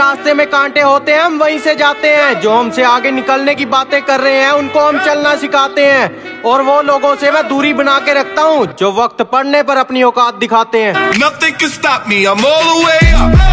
रास्ते में कांटे होते हैं हम वहीं से जाते हैं। जो हमसे आगे निकलने की बातें कर रहे हैं उनको हम चलना सिखाते हैं। और वो लोगों से मैं दूरी बना के रखता हूँ जो वक्त पड़ने पर अपनी औकात दिखाते हैं। Nothing can stop me, I'm all the way up.